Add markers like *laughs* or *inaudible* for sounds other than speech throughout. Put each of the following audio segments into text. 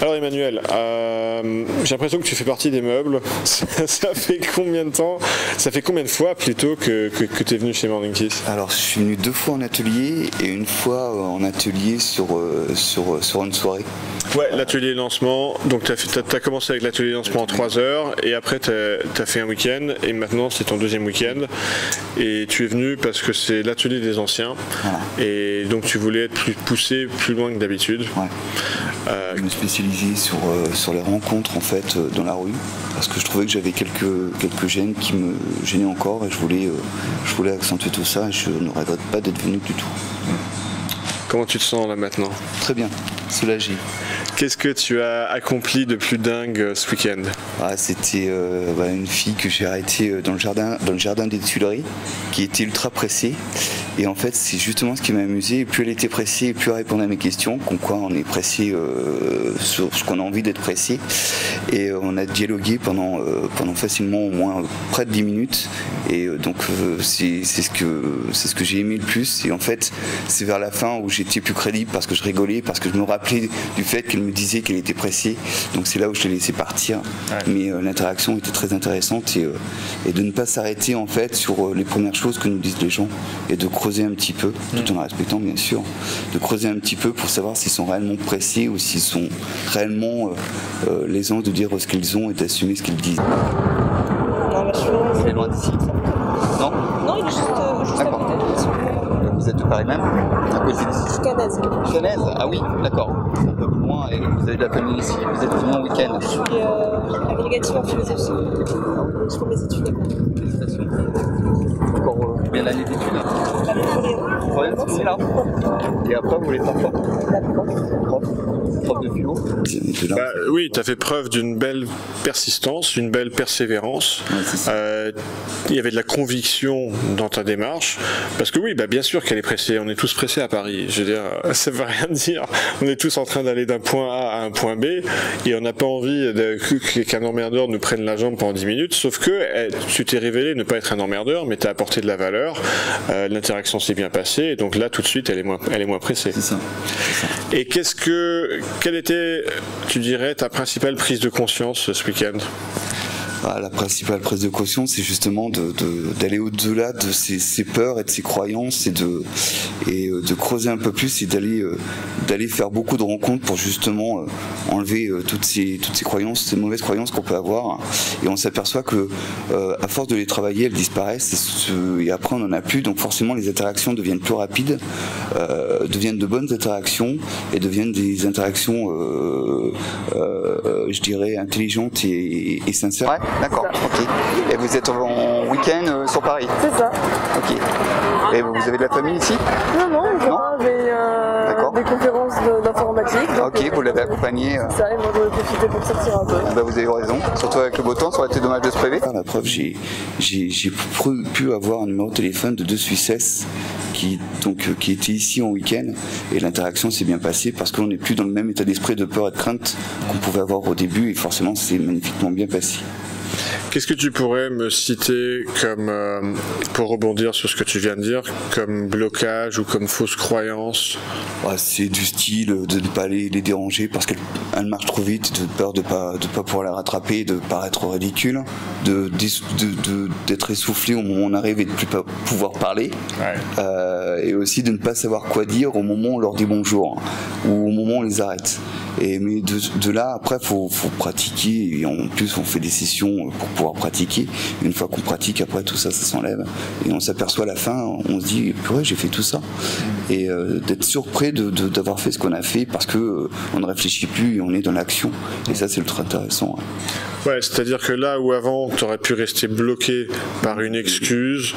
Alors Emmanuel, euh, j'ai l'impression que tu fais partie des meubles. *laughs* Ça, fait combien de temps Ça fait combien de fois plutôt que, que, tu es venu chez Morning Kiss Alors je suis venu deux fois en atelier et une fois en atelier sur, euh, sur, sur une soirée. Ouais, l'atelier lancement. Donc tu as, commencé avec l'atelier lancement en 3 heures et après tu as, fait un week-end et maintenant c'est ton deuxième week-end. Et tu es venu parce que c'est l'atelier des anciens. Et donc tu voulais être plus poussé plus loin que d'habitude. Ouais. Euh, me spécialiser sur, euh, sur les rencontres en fait euh, dans la rue parce que je trouvais que j'avais quelques, quelques gènes qui me gênaient encore et je voulais, je voulais accentuer tout ça et je ne regrette pas d'être venu du tout. Comment tu te sens là maintenant Très bien, soulagé. Qu'est-ce que tu as accompli de plus dingue ce week-end? Ah, C'était euh, bah, une fille que j'ai arrêtée dans le jardin, dans le jardin des Tuileries, qui était ultra pressée. Et en fait, c'est justement ce qui m'a amusé. plus elle était pressée, plus elle répondait à mes questions. Comme quoi, on est pressé sur ce qu'on a envie d'être pressé. Et on a dialogué pendant, pendant facilement au moins près de 10 minutes. Et donc, c'est ce que, ce que j'ai aimé le plus. Et en fait, c'est vers la fin où j'étais plus crédible parce que je rigolais, parce que je me rappelais du fait qu'elle me disait qu'elle était pressée. Donc c'est là où je l'ai laissé partir. Mais euh, l'interaction était très intéressante et, euh, et de ne pas s'arrêter en fait sur euh, les premières choses que nous disent les gens et de creuser un petit peu, tout en respectant bien sûr, de creuser un petit peu pour savoir s'ils sont réellement pressés ou s'ils sont réellement les gens de dire ce qu'ils ont et d'assumer ce qu'ils disent. C'est loin d'ici. Non Non, il est juste, juste à côté. Vous êtes de Paris même? À côté d'ici Canaise. Canaise? Ah oui, d'accord et vous avez de la famille ici, vous êtes venu en week-end Je suis euh, agrégative en philosophie, je fais mes études. Félicitations. Encore euh, combien d'années d'études La troisième c'est là. Et après, vous voulez faire quoi prof. Prof de philo bah, Oui, tu as fait preuve d'une belle persistance, d'une belle persévérance. euh, il y avait de la conviction dans ta démarche. Parce que oui, bah, bien sûr qu'elle est pressée. On est tous pressés à Paris. Je veux dire, *laughs* ça ne veut rien dire. On est tous en train d'aller d'un point A à un point B et on n'a pas envie qu'un emmerdeur nous prenne la jambe pendant 10 minutes. Sauf que eh, tu t'es révélé ne pas être un emmerdeur, mais tu as apporté de la valeur. Euh, l'interaction s'est bien passée. Et donc là, tout de suite, elle est moins, elle est moins pressée. C'est ça. Et qu'est-ce que, quelle était, tu dirais, ta principale prise de conscience ce week-end? La principale prise de conscience, c'est justement d'aller au-delà de ces, peurs et de ces croyances et de, et euh, de creuser un peu plus et d'aller euh, faire beaucoup de rencontres pour justement euh, enlever toutes ces toutes ces croyances, ces mauvaises croyances qu'on peut avoir. Et on s'aperçoit que à force de les travailler, elles disparaissent et, après on n'en a plus. Donc forcément les interactions deviennent plus rapides, deviennent de bonnes interactions et deviennent des interactions, je dirais, intelligentes et, et sincères. D'accord, ok. Et vous êtes en week-end euh, sur Paris C'est ça. Ok. Et vous avez de la famille ici Non, non, j'ai euh, des conférences d'informatique. Ok, euh, vous l'avez accompagné. C'est ça, et moi je vais profiter pour sortir un peu. Bah, vous avez raison, surtout avec le beau temps, ça aurait été dommage de se priver. la preuve, j'ai pu avoir un numéro de téléphone de deux Suissesses qui, donc, qui étaient ici en week-end et l'interaction s'est bien passée parce qu'on n'est plus dans le même état d'esprit de peur et de crainte qu'on pouvait avoir au début et forcément c'est magnifiquement bien passé. Qu'est-ce que tu pourrais me citer comme, euh, pour rebondir sur ce que tu viens de dire, comme blocage ou comme fausse croyance? C'est du style de ne pas les, déranger parce qu'elles marchent trop vite, de peur de ne pas, de pas pouvoir la rattraper, de paraître ridicule, d'être de, essoufflé au moment où on arrive et de ne plus pouvoir parler, euh, et aussi de ne pas savoir quoi dire au moment où on leur dit bonjour ou au moment où on les arrête. Et, mais de, là, après, faut, faut pratiquer. Et en plus, on fait des sessions pour pouvoir pratiquer. Une fois qu'on pratique, après, tout ça, ça s'enlève. Et on s'aperçoit à la fin, on se dit, ouais, j'ai fait tout ça. Et euh, d'être surpris d'avoir de, fait ce qu'on a fait parce que euh, on ne réfléchit plus et on est dans l'action. Et ça, c'est le très intéressant. Ouais, c'est-à-dire que là où avant, tu aurais pu rester bloqué par une excuse,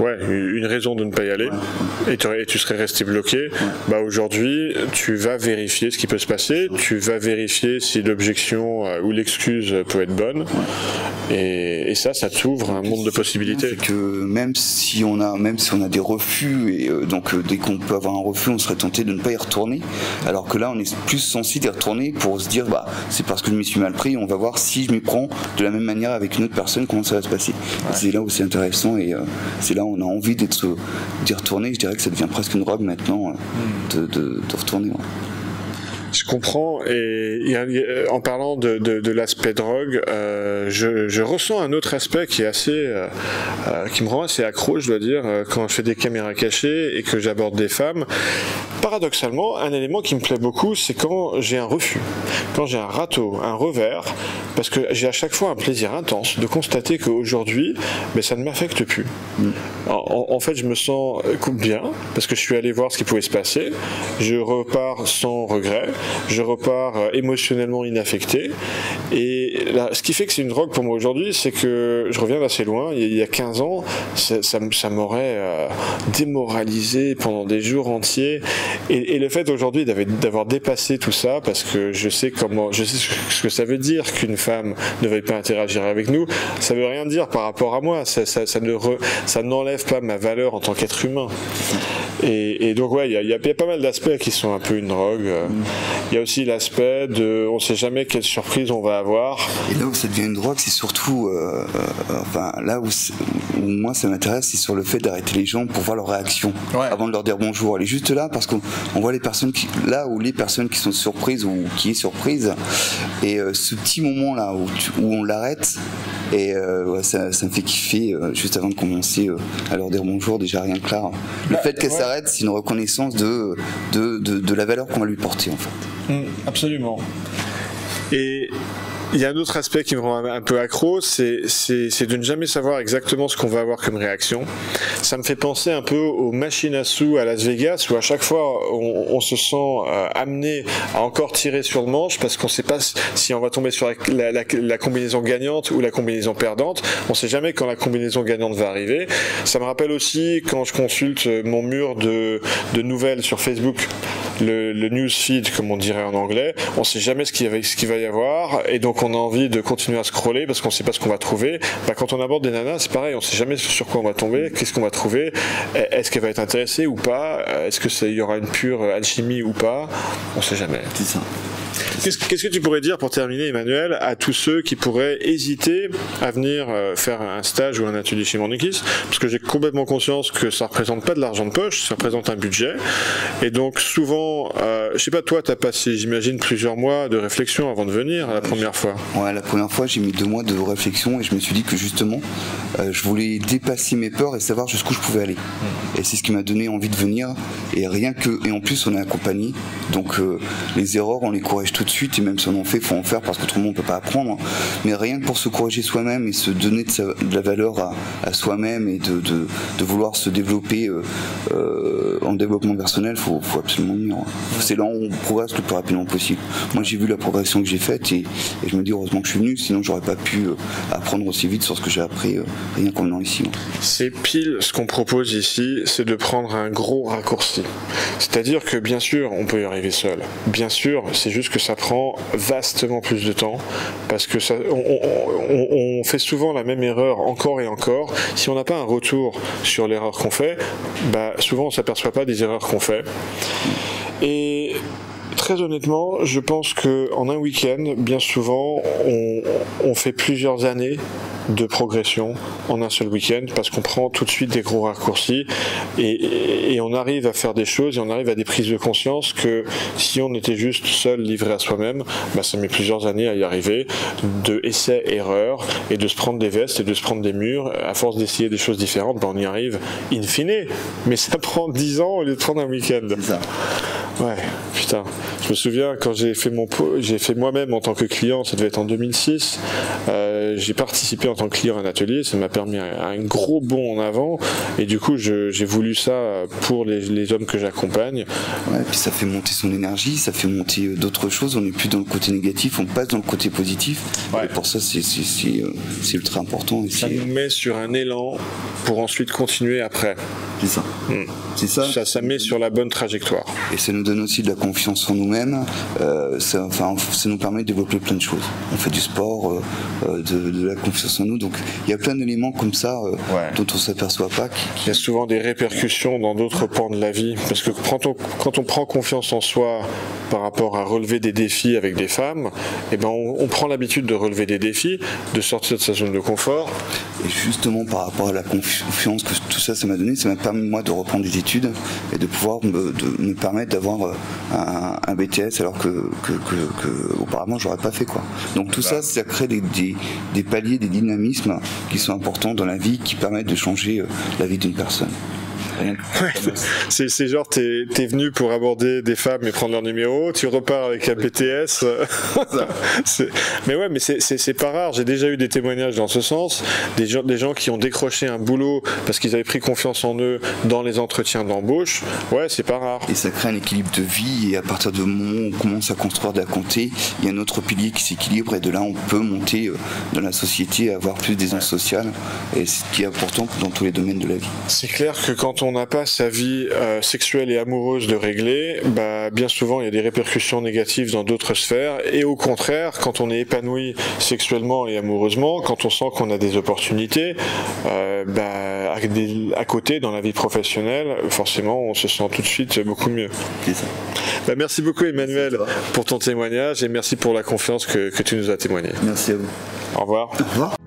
ouais, une raison de ne pas y aller, et, tu serais resté bloqué, bah aujourd'hui, tu vas vérifier ce qui peut se passer, tu vas vérifier si l'objection euh, ou l'excuse peut être bonne, et, ça, ça t'ouvre un monde de possibilités. Que même si on a, même si on a des refus, et euh, donc euh, dès qu'on peut avoir un refus, on serait tenté de ne pas y retourner, alors que là, on est plus sensible d'y retourner pour se dire, bah, c'est parce que je m'y suis mal pris, on va voir si je m'y prends de la même manière avec une autre personne, comment ça va se passer. C'est là où c'est intéressant et c'est là où on a envie d'être d'y retourner. Je dirais que ça devient presque une drogue maintenant de, de, retourner. Je comprends. Et, en parlant de, l'aspect drogue, euh, je, ressens un autre aspect qui est assez, euh, euh, qui me rend assez accro, je dois dire, quand je fais des caméras cachées et que j'aborde des femmes. Paradoxalement, un élément qui me plaît beaucoup, c'est quand j'ai un refus, quand j'ai un râteau, un revers, parce que j'ai à chaque fois un plaisir intense de constater qu'aujourd'hui, mais ça ne m'affecte plus. Mm. En, en, fait, je me sens bien parce que je suis allé voir ce qui pouvait se passer. Je repars sans regret je repars euh, émotionnellement inaffecté. Et là, ce qui fait que c'est une drogue pour moi aujourd'hui, c'est que je reviens d'assez loin. Il y a 15 ans, ça, ça, m'aurait euh, démoralisé pendant des jours entiers. Et, le fait aujourd'hui d'avoir dépassé tout ça, parce que je sais comment, je sais ce que ça veut dire qu'une femme ne veuille pas interagir avec nous, ça veut rien dire par rapport à moi. Ne ça n'enlève pas ma valeur en tant qu'être humain. Et, donc ouais, il y, y a, pas mal d'aspects qui sont un peu une drogue. Il y a aussi l'aspect de, on sait jamais quelle surprise on va avoir. Et là où ça devient une drogue, c'est surtout, euh, euh, enfin là où, moi ça m'intéresse, c'est sur le fait d'arrêter les gens pour voir leur réaction avant de leur dire bonjour. Elle est juste là parce qu'on voit les personnes qui, là où les personnes qui sont surprises ou qui est surprise, et euh, ce petit moment là où, où on l'arrête, et ça, ça, me fait kiffer juste avant de commencer à leur dire bonjour, déjà rien que là. Le bah, fait qu'elle s'arrête, c'est une reconnaissance de, de, de, de la valeur qu'on va lui porter en fait. Mm, absolument. Et il y a un autre aspect qui me rend un peu accro, c'est de ne jamais savoir exactement ce qu'on va avoir comme réaction. Ça me fait penser un peu aux machines à sous à Las Vegas, où à chaque fois on, se sent euh, amené à encore tirer sur le manche parce qu'on ne sait pas si on va tomber sur la, combinaison gagnante ou la combinaison perdante. On ne sait jamais quand la combinaison gagnante va arriver. Ça me rappelle aussi quand je consulte mon mur de, de nouvelles sur Facebook, le, le newsfeed comme on dirait en anglais. On ne sait jamais ce qu'il va, y avoir et donc on a envie de continuer à scroller parce qu'on sait pas ce qu'on va trouver, bah, quand on aborde des nanas, c'est pareil, on sait jamais sur quoi on va tomber, qu'est-ce qu'on va trouver, est-ce qu'elle va être intéressée ou pas, est-ce ça y aura une pure alchimie ou pas, on sait jamais. Qu'est-ce que tu pourrais dire pour terminer, Emmanuel, à tous ceux qui pourraient hésiter à venir euh, faire un stage ou un atelier chez Mornikis Parce que j'ai complètement conscience que ça représente pas de l'argent de poche, ça représente un budget. Et donc souvent, euh, je sais pas, toi, tu as passé, j'imagine, plusieurs mois de réflexion avant de venir la première fois. Ouais, la première fois, j'ai mis deux mois de réflexion et je me suis dit que justement, euh, je voulais dépasser mes peurs et savoir jusqu'où je pouvais aller. Hmm. Et c'est ce qui m'a donné envie de venir. Et rien que, et en plus, on est accompagné. Donc les erreurs, on les corrige tout de suite, et même si on en fait, faut en faire parce qu'autrement on peut pas apprendre. Mais rien que pour se corriger soi-même et se donner de, la valeur à, soi-même et de, vouloir se développer euh, euh, en développement personnel, faut, faut absolument venir. C'est là où on progresse le plus rapidement possible. Moi j'ai vu la progression que j'ai faite et, je me dis heureusement que je suis venu, sinon j'aurais pas pu euh, apprendre aussi vite sur ce que j'ai appris rien qu'en venant ici. C'est pile ce qu'on propose ici, c'est de prendre un gros raccourci. C'est-à-dire que bien sûr on peut y arriver seul. Bien sûr, c'est juste que ça prend vastement plus de temps parce que ça, on, fait souvent la même erreur encore et encore. Si on n'a pas un retour sur l'erreur qu'on fait, bah, souvent on s'aperçoit pas des erreurs qu'on fait. Et très honnêtement, je pense que en un week-end, bien souvent, on, fait plusieurs années de progression en un seul week-end parce qu'on prend tout de suite des gros raccourcis et, on arrive à faire des choses et on arrive à des prises de conscience que si on était juste seul livré à soi-même, bah ça met plusieurs années à y arriver, de essais erreurs et de se prendre des vestes et de se prendre des murs. À force d'essayer des choses différentes, bah on y arrive in fine. Mais ça *laughs* prend dix ans au lieu de prendre un week-end. Ouais, putain. Je me souviens quand j'ai fait mon, j'ai fait moi-même en tant que client, ça devait être en 2006. Euh, j'ai participé en tant que client à un atelier, ça m'a permis un, gros bond en avant. Et du coup, j'ai voulu ça pour les, hommes que j'accompagne. Ouais, puis ça fait monter son énergie, ça fait monter euh, d'autres choses. On n'est plus dans le côté négatif, on passe dans le côté positif. Et pour ça, c'est euh, ultra important. ça nous met sur un élan pour ensuite continuer après. C'est ça. Hmm. C'est ça. ça. Ça met sur la bonne trajectoire. Et ça nous donne aussi de la confiance en nous-mêmes. Euh, ça, enfin, ça nous permet de développer plein de choses. On fait du sport, euh, euh, de, la confiance en nous. Donc il y a plein d'éléments comme ça dont on s'aperçoit pas. Il y a souvent des répercussions dans d'autres pans de la vie. Parce que quand on, quand on prend confiance en soi par rapport à relever des défis avec des femmes, eh ben on, prend l'habitude de relever des défis, de sortir de sa zone de confort. Et justement par rapport à la confiance que tout ça, ça m'a donné, ça m'a permis moi de reprendre des études et de pouvoir me, me permettre d'avoir euh, un, BTS alors que, que, que, j'aurais pas fait quoi. Donc tout ça, ça crée des, des, paliers, des dynamismes qui sont importants dans la vie, qui permettent de changer euh, la vie d'une personne. C'est genre, t'es es venu pour aborder des femmes et prendre leur numéro, tu repars avec un BTS. *laughs* mais ouais, mais c'est pas rare. J'ai déjà eu des témoignages dans ce sens, des gens, des gens qui ont décroché un boulot parce qu'ils avaient pris confiance en eux dans les entretiens d'embauche. Ouais, c'est pas rare. Et ça crée un équilibre de vie et à partir du moment où on commence à construire de la compter, il y a un autre pilier qui s'équilibre et de là on peut monter euh, dans la société, avoir plus d'aisance sociale et ce qui est important dans tous les domaines de la vie. C'est clair que quand on n'a pas sa vie euh, sexuelle et amoureuse de régler, bah, bien souvent il y a des répercussions négatives dans d'autres sphères. Et au contraire, quand on est épanoui sexuellement et amoureusement, quand on sent qu'on a des opportunités, euh, bah, à, côté, dans la vie professionnelle, forcément, on se sent tout de suite beaucoup mieux. Bah, merci beaucoup Emmanuel pour ton témoignage et merci pour la confiance que, que tu nous as témoigné. Merci à vous. Au revoir. Au revoir.